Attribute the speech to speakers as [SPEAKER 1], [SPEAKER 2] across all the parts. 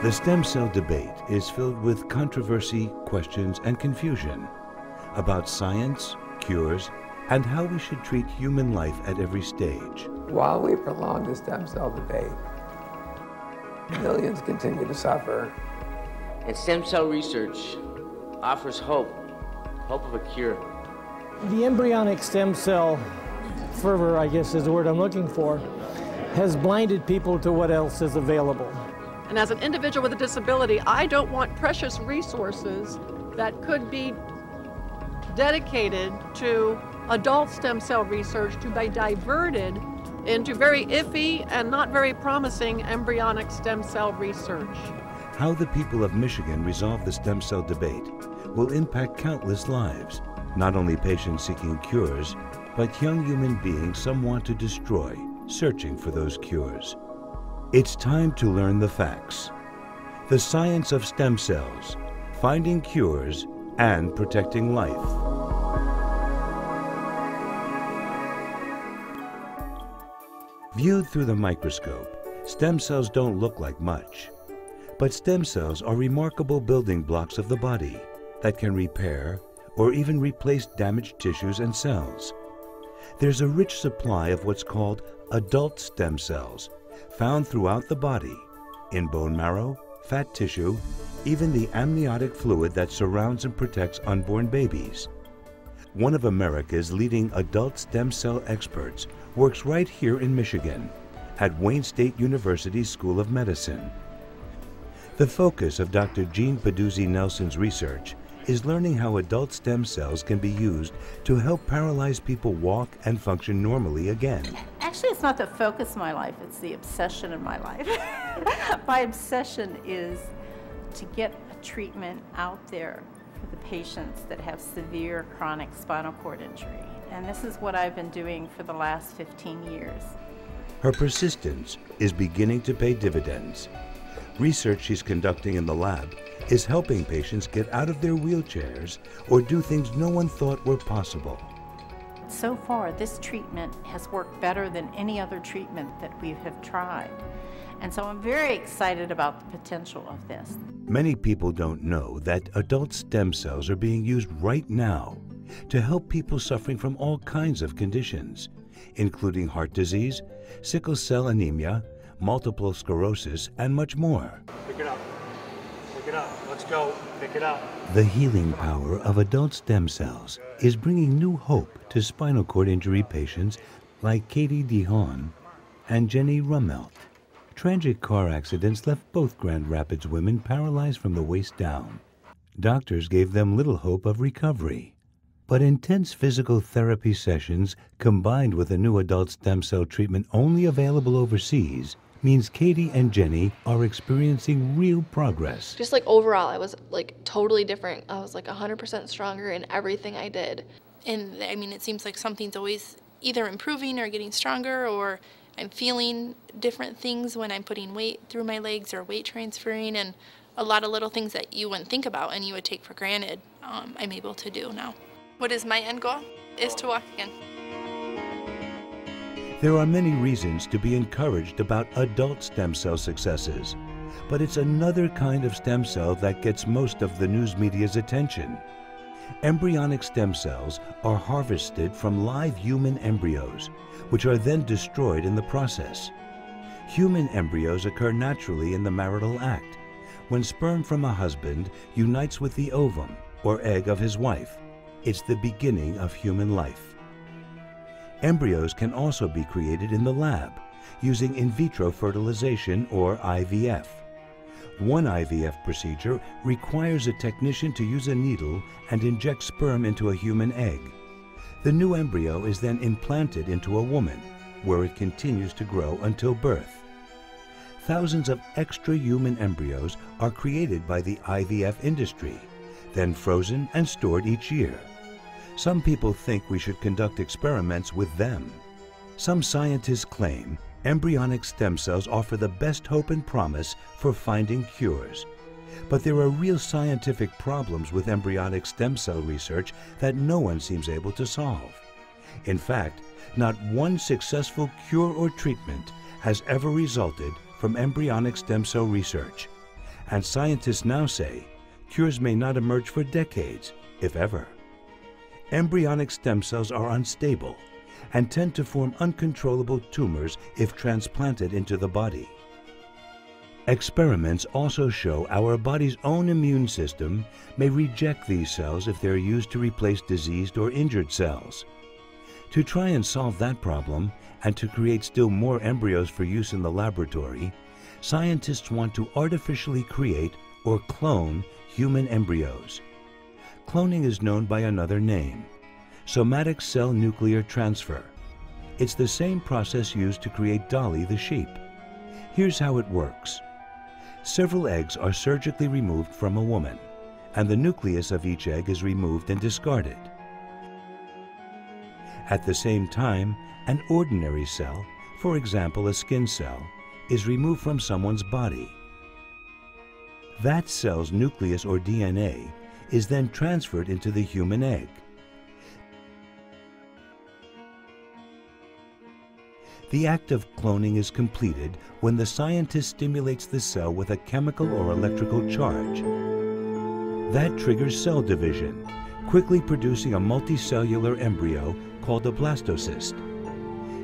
[SPEAKER 1] The stem cell debate is filled with controversy, questions, and confusion about science, cures, and how we should treat human life at every stage.
[SPEAKER 2] While we prolong the stem cell debate, millions continue to suffer.
[SPEAKER 3] And stem cell research offers hope, hope of a cure.
[SPEAKER 4] The embryonic stem cell fervor, I guess is the word I'm looking for, has blinded people to what else is available.
[SPEAKER 5] And as an individual with a disability, I don't want precious resources that could be dedicated to adult stem cell research to be diverted into very iffy and not very promising embryonic stem cell research.
[SPEAKER 1] How the people of Michigan resolve the stem cell debate will impact countless lives, not only patients seeking cures, but young human beings some want to destroy, searching for those cures. It's time to learn the facts. The science of stem cells, finding cures, and protecting life. Viewed through the microscope, stem cells don't look like much. But stem cells are remarkable building blocks of the body that can repair or even replace damaged tissues and cells. There's a rich supply of what's called adult stem cells found throughout the body, in bone marrow, fat tissue, even the amniotic fluid that surrounds and protects unborn babies. One of America's leading adult stem cell experts works right here in Michigan at Wayne State University School of Medicine. The focus of Dr. Jean Peduzzi Nelson's research is learning how adult stem cells can be used to help paralyzed people walk and function normally again.
[SPEAKER 6] Actually, it's not the focus of my life, it's the obsession of my life. my obsession is to get a treatment out there for the patients that have severe chronic spinal cord injury. And this is what I've been doing for the last 15 years.
[SPEAKER 1] Her persistence is beginning to pay dividends. Research she's conducting in the lab is helping patients get out of their wheelchairs or do things no one thought were possible.
[SPEAKER 6] So far, this treatment has worked better than any other treatment that we have tried. And so I'm very excited about the potential of this.
[SPEAKER 1] Many people don't know that adult stem cells are being used right now to help people suffering from all kinds of conditions, including heart disease, sickle cell anemia, multiple sclerosis, and much more.
[SPEAKER 7] Pick it up. Pick it up. Let's go. Pick it up.
[SPEAKER 1] The healing power of adult stem cells is bringing new hope to spinal cord injury patients like Katie DeHaan and Jenny Rummelt. Tragic car accidents left both Grand Rapids women paralyzed from the waist down. Doctors gave them little hope of recovery. But intense physical therapy sessions combined with a new adult stem cell treatment only available overseas means Katie and Jenny are experiencing real progress.
[SPEAKER 8] Just like overall, I was like totally different. I was like 100% stronger in everything I did.
[SPEAKER 9] And I mean, it seems like something's always either improving or getting stronger or I'm feeling different things when I'm putting weight through my legs or weight transferring, and a lot of little things that you wouldn't think about and you would take for granted, um, I'm able to do now. What is my end goal? Is to walk again.
[SPEAKER 1] There are many reasons to be encouraged about adult stem cell successes, but it's another kind of stem cell that gets most of the news media's attention. Embryonic stem cells are harvested from live human embryos which are then destroyed in the process. Human embryos occur naturally in the marital act, when sperm from a husband unites with the ovum or egg of his wife. It's the beginning of human life. Embryos can also be created in the lab using in vitro fertilization or IVF. One IVF procedure requires a technician to use a needle and inject sperm into a human egg. The new embryo is then implanted into a woman, where it continues to grow until birth. Thousands of extra human embryos are created by the IVF industry, then frozen and stored each year. Some people think we should conduct experiments with them. Some scientists claim embryonic stem cells offer the best hope and promise for finding cures. But there are real scientific problems with embryonic stem cell research that no one seems able to solve. In fact, not one successful cure or treatment has ever resulted from embryonic stem cell research. And scientists now say cures may not emerge for decades, if ever. Embryonic stem cells are unstable and tend to form uncontrollable tumors if transplanted into the body. Experiments also show our body's own immune system may reject these cells if they're used to replace diseased or injured cells. To try and solve that problem and to create still more embryos for use in the laboratory, scientists want to artificially create or clone human embryos. Cloning is known by another name, somatic cell nuclear transfer. It's the same process used to create Dolly the sheep. Here's how it works. Several eggs are surgically removed from a woman, and the nucleus of each egg is removed and discarded. At the same time, an ordinary cell, for example a skin cell, is removed from someone's body. That cell's nucleus or DNA is then transferred into the human egg. The act of cloning is completed when the scientist stimulates the cell with a chemical or electrical charge. That triggers cell division, quickly producing a multicellular embryo called a blastocyst.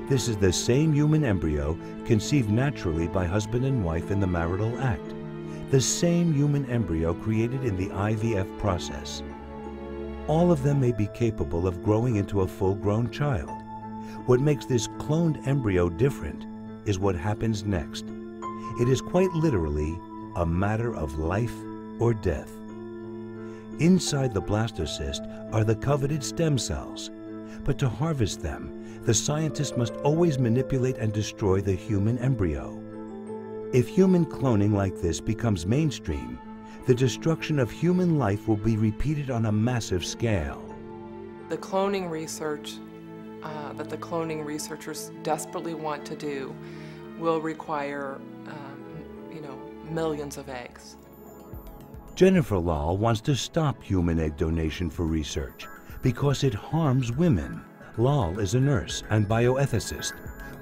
[SPEAKER 1] This is the same human embryo conceived naturally by husband and wife in the marital act, the same human embryo created in the IVF process. All of them may be capable of growing into a full-grown child. What makes this cloned embryo different is what happens next. It is quite literally a matter of life or death. Inside the blastocyst are the coveted stem cells, but to harvest them, the scientist must always manipulate and destroy the human embryo. If human cloning like this becomes mainstream, the destruction of human life will be repeated on a massive scale.
[SPEAKER 10] The cloning research uh, that the cloning researchers desperately want to do will require, um, you know, millions of eggs.
[SPEAKER 1] Jennifer Lahl wants to stop human egg donation for research because it harms women. Lahl is a nurse and bioethicist,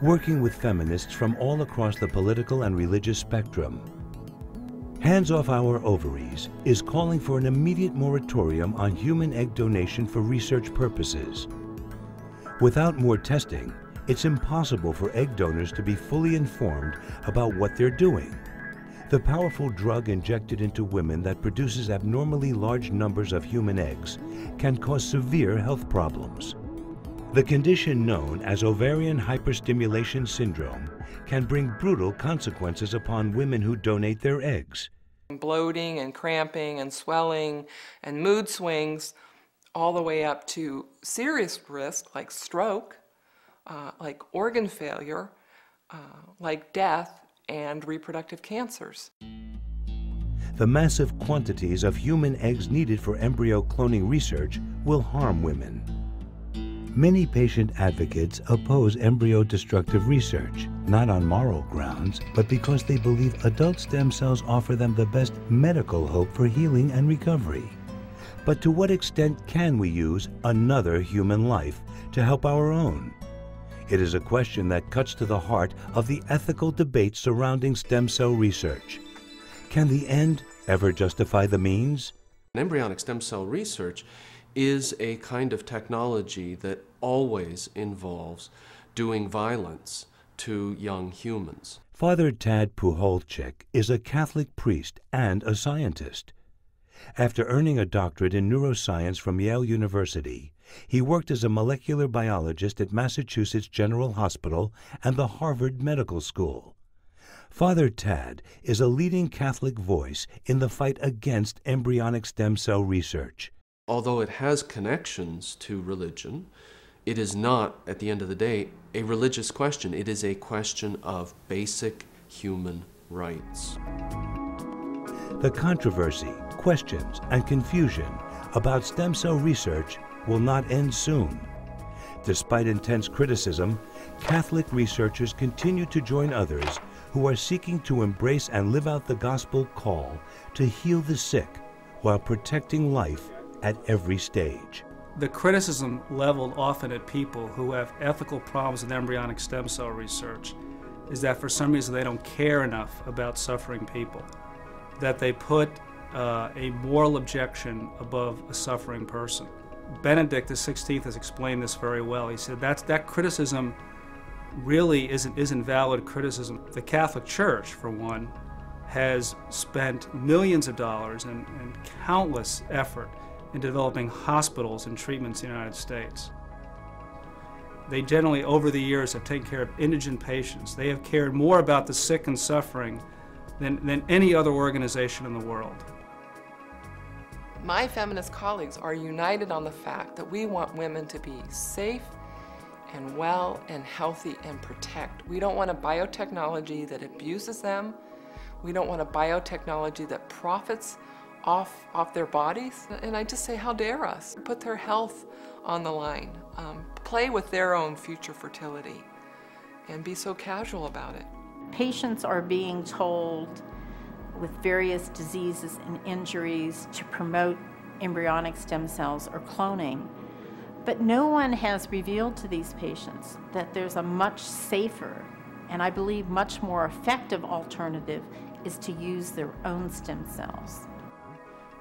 [SPEAKER 1] working with feminists from all across the political and religious spectrum. Hands Off Our Ovaries is calling for an immediate moratorium on human egg donation for research purposes. Without more testing, it's impossible for egg donors to be fully informed about what they're doing. The powerful drug injected into women that produces abnormally large numbers of human eggs can cause severe health problems. The condition known as ovarian hyperstimulation syndrome can bring brutal consequences upon women who donate their eggs.
[SPEAKER 10] Bloating and cramping and swelling and mood swings, all the way up to serious risk like stroke, uh, like organ failure, uh, like death, and reproductive cancers.
[SPEAKER 1] The massive quantities of human eggs needed for embryo cloning research will harm women. Many patient advocates oppose embryo destructive research, not on moral grounds, but because they believe adult stem cells offer them the best medical hope for healing and recovery. But to what extent can we use another human life to help our own? It is a question that cuts to the heart of the ethical debate surrounding stem cell research. Can the end ever justify the means?
[SPEAKER 11] Embryonic stem cell research is a kind of technology that always involves doing violence to young humans.
[SPEAKER 1] Father Tad Pacholczyk is a Catholic priest and a scientist. After earning a doctorate in neuroscience from Yale University, he worked as a molecular biologist at Massachusetts General Hospital and the Harvard Medical School. Father Tad is a leading Catholic voice in the fight against embryonic stem cell research.
[SPEAKER 11] Although it has connections to religion, it is not, at the end of the day, a religious question. It is a question of basic human rights.
[SPEAKER 1] The controversy, questions, and confusion about stem cell research will not end soon. Despite intense criticism, Catholic researchers continue to join others who are seeking to embrace and live out the gospel call to heal the sick while protecting life at every stage.
[SPEAKER 12] The criticism leveled often at people who have ethical problems with embryonic stem cell research is that for some reason they don't care enough about suffering people. that they put uh, a moral objection above a suffering person. Benedict XVI has explained this very well. He said that's, that criticism really isn't, isn't valid criticism. The Catholic Church, for one, has spent millions of dollars and, and countless effort in developing hospitals and treatments in the United States. They generally, over the years, have taken care of indigent patients. They have cared more about the sick and suffering than, than any other organization in the world.
[SPEAKER 10] My feminist colleagues are united on the fact that we want women to be safe and well and healthy and protect. We don't want a biotechnology that abuses them. We don't want a biotechnology that profits off, off their bodies. And I just say, how dare us? Put their health on the line. Um, play with their own future fertility and be so casual about it.
[SPEAKER 6] Patients are being told with various diseases and injuries to promote embryonic stem cells or cloning. But no one has revealed to these patients that there's a much safer and I believe much more effective alternative is to use their own stem cells.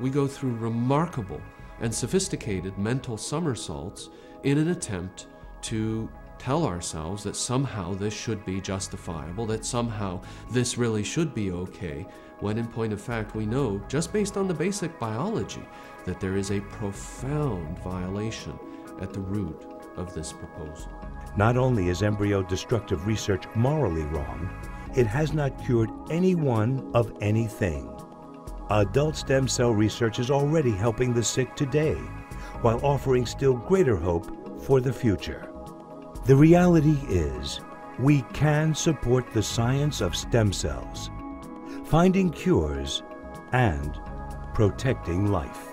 [SPEAKER 11] We go through remarkable and sophisticated mental somersaults in an attempt to tell ourselves that somehow this should be justifiable, that somehow this really should be okay, when in point of fact we know, just based on the basic biology, that there is a profound violation at the root of this proposal.
[SPEAKER 1] Not only is embryo destructive research morally wrong, it has not cured anyone of anything. Adult stem cell research is already helping the sick today, while offering still greater hope for the future. The reality is, we can support the science of stem cells, finding cures and protecting life.